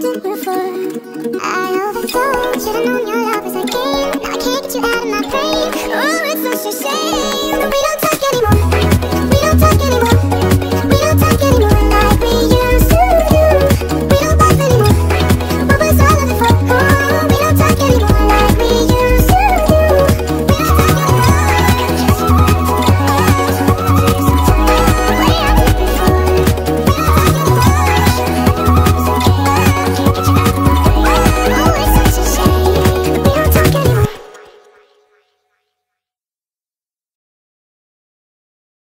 did before I overthought Should've known your love was a game. Now I can't get you out of my brain. Oh, it's such a shame.